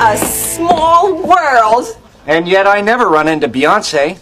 a small world. And yet I never run into Beyonce.